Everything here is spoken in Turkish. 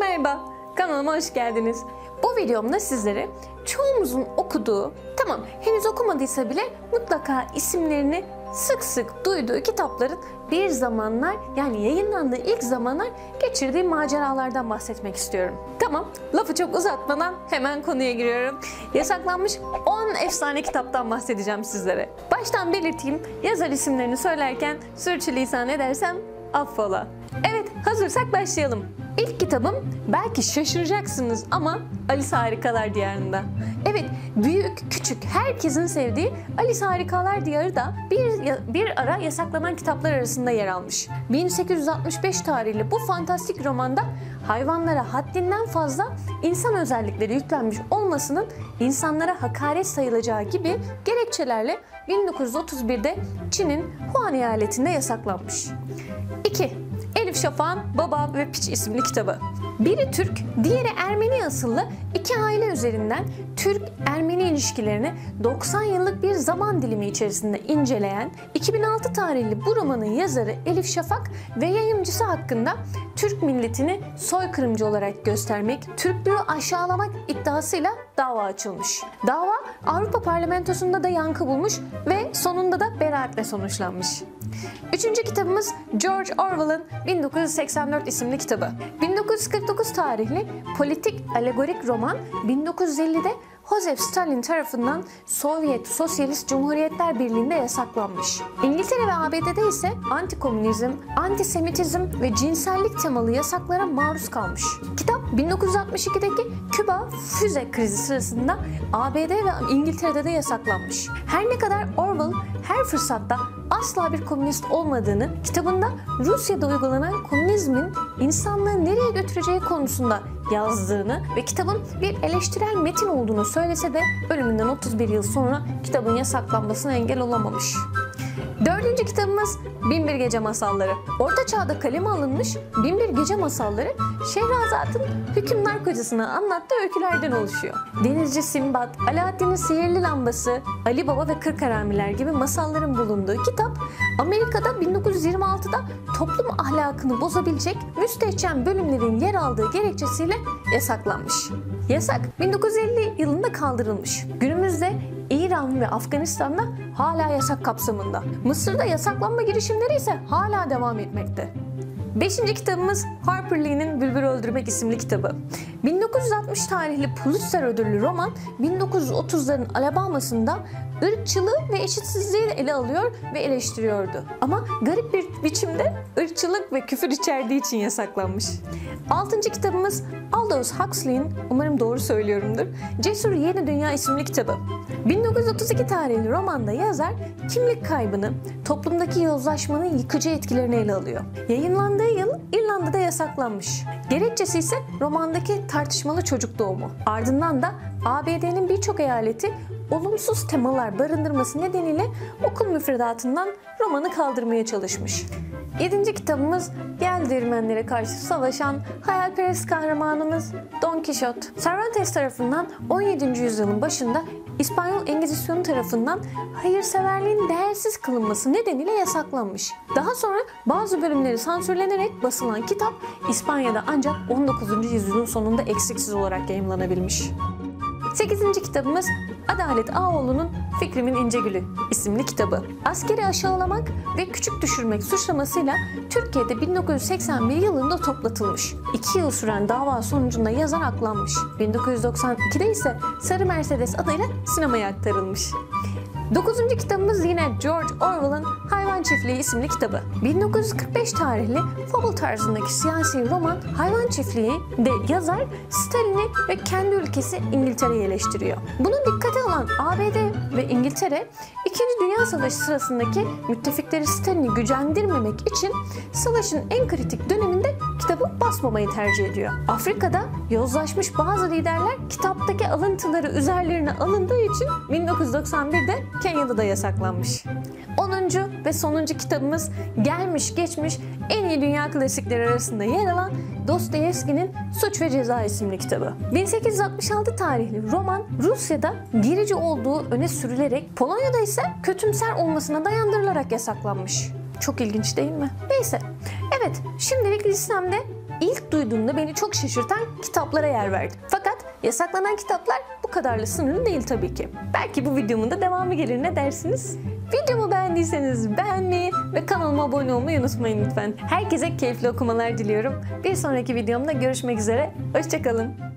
merhaba, kanalıma hoş geldiniz. Bu videomda sizlere çoğumuzun okuduğu, tamam henüz okumadıysa bile mutlaka isimlerini sık sık duyduğu kitapların bir zamanlar yani yayınlandığı ilk zamanlar geçirdiği maceralardan bahsetmek istiyorum. Tamam lafı çok uzatmadan hemen konuya giriyorum. Yasaklanmış 10 efsane kitaptan bahsedeceğim sizlere. Baştan belirteyim yazar isimlerini söylerken sürçülisan edersem affola. Evet hazırsak başlayalım. İlk kitabım belki şaşıracaksınız ama Alice Harikalar Diyarı'nda. Evet büyük küçük herkesin sevdiği Alice Harikalar Diyarı da bir, bir ara yasaklanan kitaplar arasında yer almış. 1865 tarihli bu fantastik romanda hayvanlara haddinden fazla insan özellikleri yüklenmiş olmasının insanlara hakaret sayılacağı gibi gerekçelerle 1931'de Çin'in Huan eyaletinde yasaklanmış. 2. Elif Şafak'ın Baba ve Piç isimli kitabı. Biri Türk, diğeri Ermeni asıllı iki aile üzerinden Türk-Ermeni ilişkilerini 90 yıllık bir zaman dilimi içerisinde inceleyen 2006 tarihli bu romanın yazarı Elif Şafak ve yayımcısı hakkında Türk milletini soykırımcı olarak göstermek, Türklüğü aşağılamak iddiasıyla dava açılmış. Dava Avrupa Parlamentosu'nda da yankı bulmuş ve sonunda da beraatle sonuçlanmış. Üçüncü kitabımız George Orwell'ın 1984 isimli kitabı. 1949 tarihli politik alegorik roman 1950'de Joseph Stalin tarafından Sovyet Sosyalist Cumhuriyetler Birliği'nde yasaklanmış. İngiltere ve ABD'de ise antikomünizm, antisemitizm ve cinsellik temalı yasaklara maruz kalmış. Kitap 1962'deki Küba füze krizi sırasında ABD ve İngiltere'de de yasaklanmış. Her ne kadar Orwell her fırsatta asla bir komünist olmadığını, kitabında Rusya'da uygulanan komünizmin insanlığı nereye götüreceği konusunda yazdığını ve kitabın bir eleştirel metin olduğunu söylese de ölümünden 31 yıl sonra kitabın yasaklanmasına engel olamamış. Dördüncü kitabımız Binbir Gece Masalları. Orta çağda kaleme alınmış Binbir Gece Masalları Şehrazat'ın hükümdar kocasına anlattığı öykülerden oluşuyor. Denizci Simbat, Alaaddin'in Sihirli Lambası, Ali Baba ve Kırk Haramiler gibi masalların bulunduğu kitap Amerika'da 1926'da toplum ahlakını bozabilecek müstehcen bölümlerin yer aldığı gerekçesiyle yasaklanmış. Yasak 1950 yılında kaldırılmış. Günümüzde İran ve Afganistan'da hala yasak kapsamında. Mısır'da yasaklanma girişimleri ise hala devam etmekte. Beşinci kitabımız Harper Lee'nin Bülbül Öldürmek isimli kitabı. 1960 tarihli Pulitzer ödüllü roman 1930'ların Alabama'sında ırkçılığı ve eşitsizliği ele alıyor ve eleştiriyordu. Ama garip bir biçimde ırkçılık ve küfür içerdiği için yasaklanmış. Altıncı kitabımız Aldous Huxley'in, umarım doğru söylüyorumdur, Cesur Yeni Dünya isimli kitabı. 1932 tarihli romanda yazar kimlik kaybını, toplumdaki yozlaşmanın yıkıcı etkilerini ele alıyor. Yayınlandığı yıl İrlanda'da yasaklanmış. Gerekçesi ise romandaki tartışmalı çocuk doğumu. Ardından da ABD'nin birçok eyaleti olumsuz temalar barındırması nedeniyle okul müfredatından romanı kaldırmaya çalışmış. Yedinci kitabımız Gel Değirmenlere karşı savaşan hayalperest kahramanımız Don Quixote. Cervantes tarafından 17. yüzyılın başında İspanyol Engizisyonu tarafından hayırseverliğin değersiz kılınması nedeniyle yasaklanmış. Daha sonra bazı bölümleri sansürlenerek basılan kitap İspanya'da ancak 19. yüzyılın sonunda eksiksiz olarak yayımlanabilmiş. 8. kitabımız Adalet Ağoğlu'nun Fikrimin İnce Gülü isimli kitabı. Askeri aşağılamak ve küçük düşürmek suçlamasıyla Türkiye'de 1981 yılında toplatılmış. 2 yıl süren dava sonucunda yazar aklanmış. 1992'de ise Sarı Mercedes adıyla sinemaya aktarılmış. Dokuzuncu kitabımız yine George Orwell'ın Hayvan Çiftliği isimli kitabı. 1945 tarihli Fable tarzındaki siyasi roman Hayvan Çiftliği de yazar Stalin'i ve kendi ülkesi İngiltere'yi eleştiriyor. Bunu dikkate alan ABD ve İngiltere İkinci Dünya Savaşı sırasındaki müttefikleri Stalin'i gücendirmemek için savaşın en kritik döneminde kitabı basmamayı tercih ediyor. Afrika'da yozlaşmış bazı liderler kitaptaki alıntıları üzerlerine alındığı için 1991'de Kenya'da da yasaklanmış. 10. ve sonuncu kitabımız gelmiş geçmiş en iyi dünya klasikleri arasında yer alan Dostoyevski'nin Suç ve Ceza isimli kitabı. 1866 tarihli roman Rusya'da gerici olduğu öne sürülerek Polonya'da ise kötümser olmasına dayandırılarak yasaklanmış. Çok ilginç değil mi? Neyse. Evet, şimdilik listemde ilk duyduğumda beni çok şaşırtan kitaplara yer verdim. Fakat yasaklanan kitaplar bu kadarla sınırlı değil tabii ki. Belki bu videomun da devamı gelir ne dersiniz? Videomu beğendiyseniz beğenmeyi ve kanalıma abone olmayı unutmayın lütfen. Herkese keyifli okumalar diliyorum. Bir sonraki videomda görüşmek üzere. Hoşçakalın.